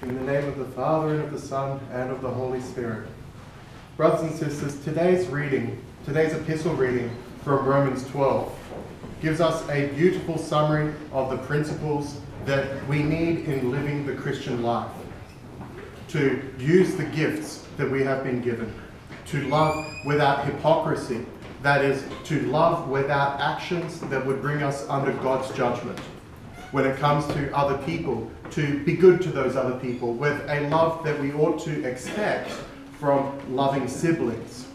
In the name of the Father, and of the Son, and of the Holy Spirit. Brothers and sisters, today's reading, today's epistle reading from Romans 12, gives us a beautiful summary of the principles that we need in living the Christian life. To use the gifts that we have been given, to love without hypocrisy, that is, to love without actions that would bring us under God's judgment when it comes to other people, to be good to those other people with a love that we ought to expect from loving siblings.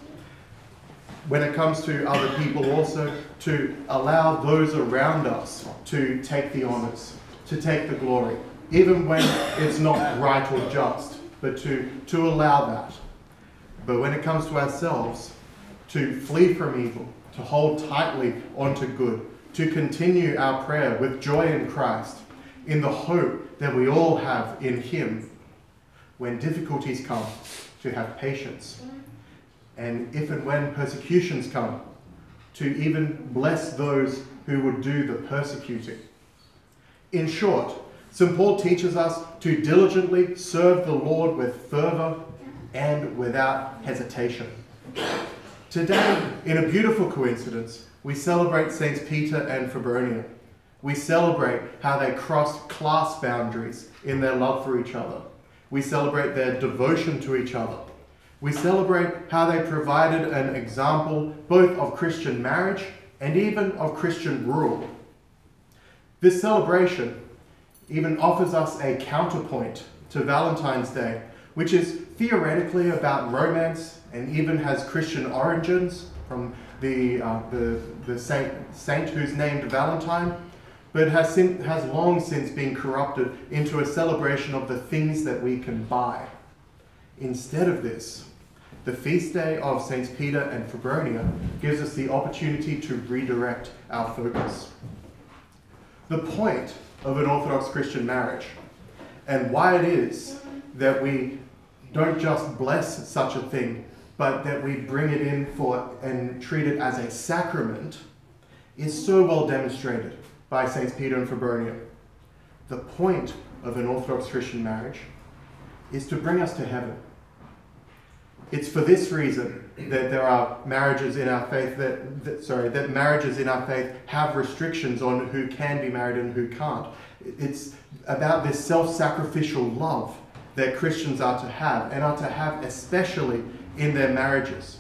When it comes to other people, also to allow those around us to take the honours, to take the glory, even when it's not right or just, but to, to allow that. But when it comes to ourselves, to flee from evil, to hold tightly onto good, to continue our prayer with joy in Christ, in the hope that we all have in Him. When difficulties come, to have patience. And if and when persecutions come, to even bless those who would do the persecuting. In short, St. Paul teaches us to diligently serve the Lord with fervor and without hesitation. Today, in a beautiful coincidence, we celebrate Saints Peter and Febronia. We celebrate how they crossed class boundaries in their love for each other. We celebrate their devotion to each other. We celebrate how they provided an example both of Christian marriage and even of Christian rule. This celebration even offers us a counterpoint to Valentine's Day, which is theoretically about romance and even has Christian origins from the, uh, the, the saint, saint who's named Valentine, but has, sin, has long since been corrupted into a celebration of the things that we can buy. Instead of this, the feast day of Saints Peter and Febronia gives us the opportunity to redirect our focus. The point of an Orthodox Christian marriage and why it is that we don't just bless such a thing, but that we bring it in for and treat it as a sacrament is so well demonstrated by Saints Peter and Febronia. The point of an Orthodox Christian marriage is to bring us to heaven. It's for this reason that there are marriages in our faith that, that, sorry that marriages in our faith have restrictions on who can be married and who can't. It's about this self-sacrificial love that Christians are to have and are to have especially in their marriages.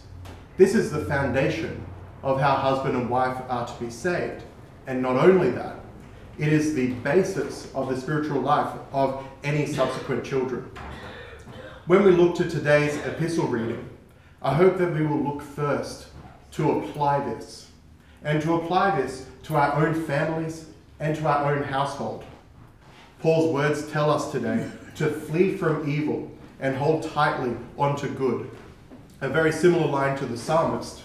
This is the foundation of how husband and wife are to be saved. And not only that, it is the basis of the spiritual life of any subsequent children. When we look to today's epistle reading, I hope that we will look first to apply this, and to apply this to our own families and to our own household. Paul's words tell us today to flee from evil and hold tightly onto good. A very similar line to the psalmist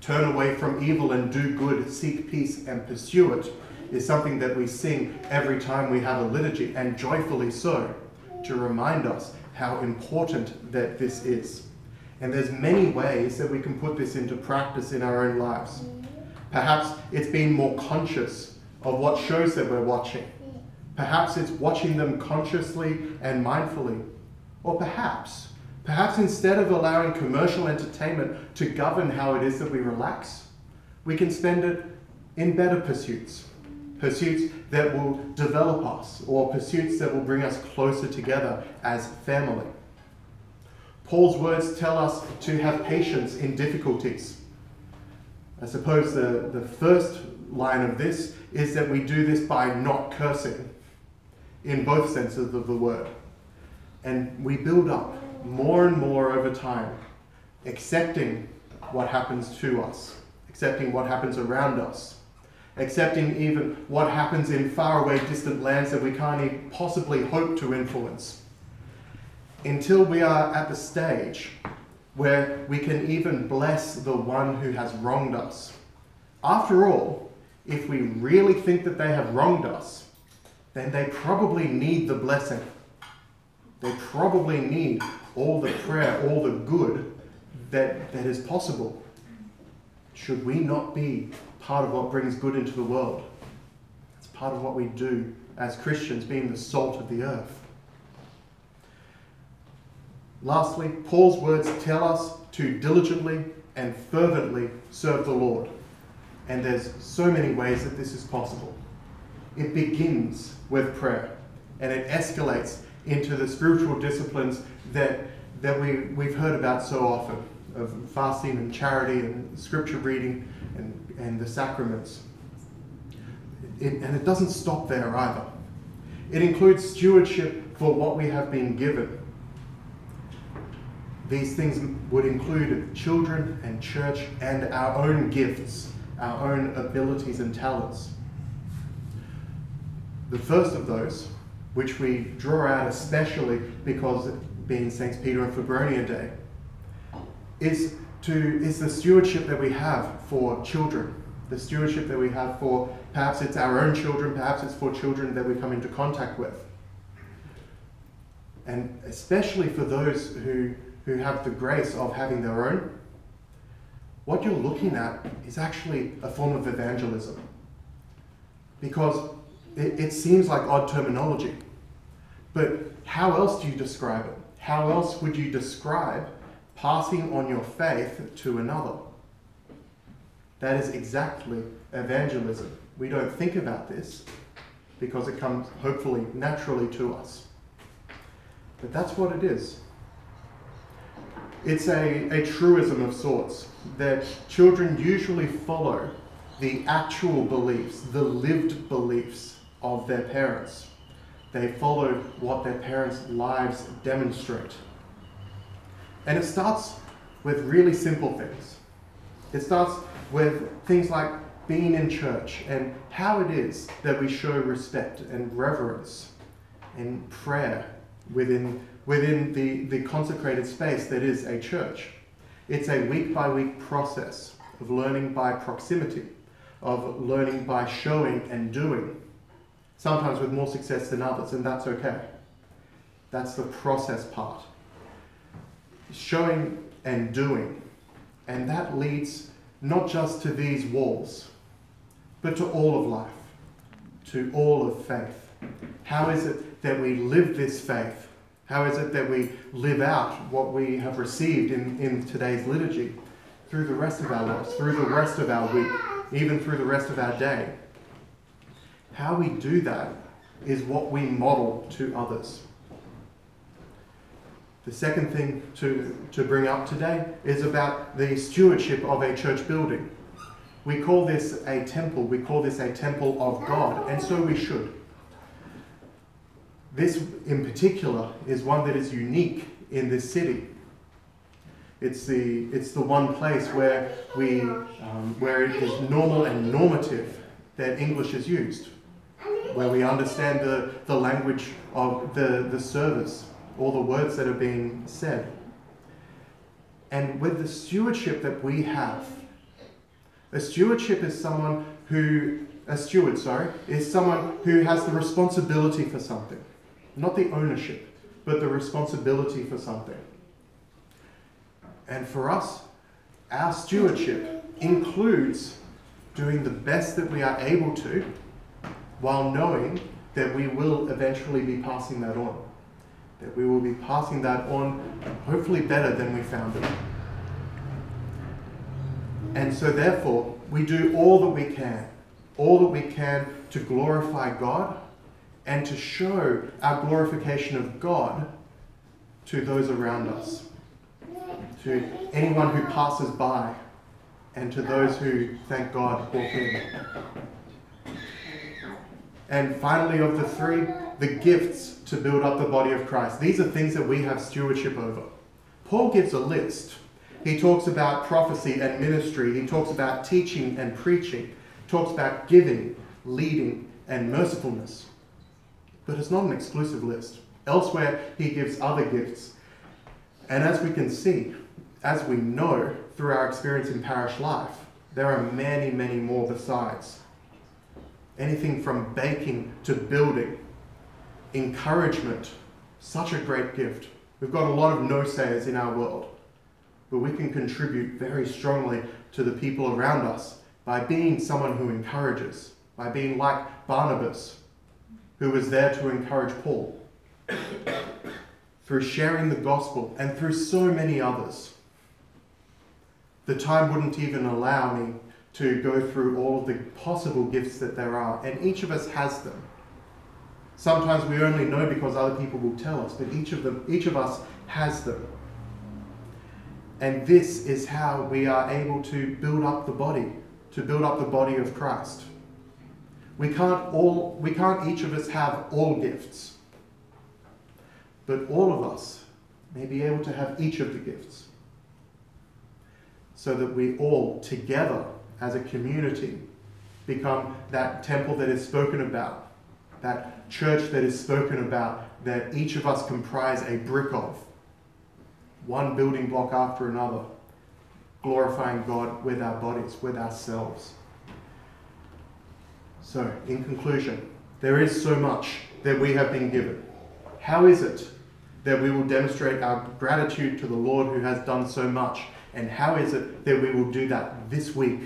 turn away from evil and do good, seek peace and pursue it, is something that we sing every time we have a liturgy, and joyfully so, to remind us how important that this is. And there's many ways that we can put this into practice in our own lives. Perhaps it's being more conscious of what shows that we're watching. Perhaps it's watching them consciously and mindfully. Or perhaps, perhaps instead of allowing commercial entertainment to govern how it is that we relax, we can spend it in better pursuits. Pursuits that will develop us, or pursuits that will bring us closer together as family. Paul's words tell us to have patience in difficulties. I suppose the, the first line of this is that we do this by not cursing, in both senses of the word. And we build up more and more over time, accepting what happens to us, accepting what happens around us, accepting even what happens in faraway distant lands that we can't even possibly hope to influence. Until we are at the stage where we can even bless the one who has wronged us. After all, if we really think that they have wronged us, then they probably need the blessing. They probably need all the prayer, all the good that, that is possible. Should we not be part of what brings good into the world? It's part of what we do as Christians, being the salt of the earth. Lastly, Paul's words tell us to diligently and fervently serve the Lord. And there's so many ways that this is possible. It begins with prayer and it escalates into the spiritual disciplines that, that we, we've heard about so often of fasting and charity and scripture reading and, and the sacraments. It, and it doesn't stop there either. It includes stewardship for what we have been given. These things would include children and church and our own gifts, our own abilities and talents. The first of those, which we draw out especially because it being St. Peter and Febronia Day, is to is the stewardship that we have for children, the stewardship that we have for perhaps it's our own children, perhaps it's for children that we come into contact with. And especially for those who, who have the grace of having their own, what you're looking at is actually a form of evangelism. Because it, it seems like odd terminology. But how else do you describe it? How else would you describe passing on your faith to another. That is exactly evangelism. We don't think about this because it comes hopefully naturally to us. But that's what it is. It's a, a truism of sorts that children usually follow the actual beliefs, the lived beliefs of their parents. They follow what their parents' lives demonstrate. And it starts with really simple things. It starts with things like being in church and how it is that we show respect and reverence and prayer within, within the, the consecrated space that is a church. It's a week by week process of learning by proximity, of learning by showing and doing, sometimes with more success than others, and that's okay. That's the process part showing and doing. And that leads not just to these walls, but to all of life, to all of faith. How is it that we live this faith? How is it that we live out what we have received in, in today's liturgy through the rest of our lives, through the rest of our week, even through the rest of our day? How we do that is what we model to others. The second thing to, to bring up today is about the stewardship of a church building. We call this a temple, we call this a temple of God, and so we should. This, in particular, is one that is unique in this city. It's the, it's the one place where, we, um, where it is normal and normative that English is used, where we understand the, the language of the, the service all the words that are being said. And with the stewardship that we have, a stewardship is someone who, a steward, sorry, is someone who has the responsibility for something. Not the ownership, but the responsibility for something. And for us, our stewardship includes doing the best that we are able to while knowing that we will eventually be passing that on that we will be passing that on hopefully better than we found it. And so, therefore, we do all that we can, all that we can to glorify God and to show our glorification of God to those around us, to anyone who passes by, and to those who, thank God, walk in. And finally, of the three, the gifts to build up the body of Christ. These are things that we have stewardship over. Paul gives a list. He talks about prophecy and ministry. He talks about teaching and preaching. Talks about giving, leading, and mercifulness. But it's not an exclusive list. Elsewhere, he gives other gifts. And as we can see, as we know through our experience in parish life, there are many, many more besides anything from baking to building, encouragement, such a great gift. We've got a lot of no sayers in our world, but we can contribute very strongly to the people around us by being someone who encourages, by being like Barnabas, who was there to encourage Paul. through sharing the gospel, and through so many others. The time wouldn't even allow me to go through all of the possible gifts that there are, and each of us has them. Sometimes we only know because other people will tell us, but each of them, each of us has them. And this is how we are able to build up the body, to build up the body of Christ. We can't all we can't each of us have all gifts. But all of us may be able to have each of the gifts. So that we all together as a community become that temple that is spoken about, that church that is spoken about, that each of us comprise a brick of, one building block after another, glorifying God with our bodies, with ourselves. So, in conclusion, there is so much that we have been given. How is it that we will demonstrate our gratitude to the Lord who has done so much? And how is it that we will do that this week?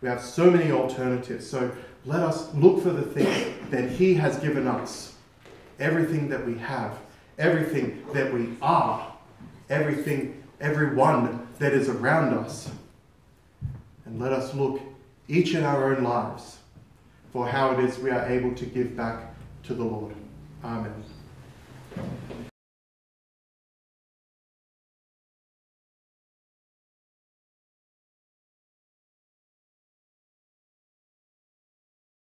We have so many alternatives. So let us look for the things that He has given us. Everything that we have, everything that we are, everything, everyone that is around us. And let us look each in our own lives for how it is we are able to give back to the Lord. Amen.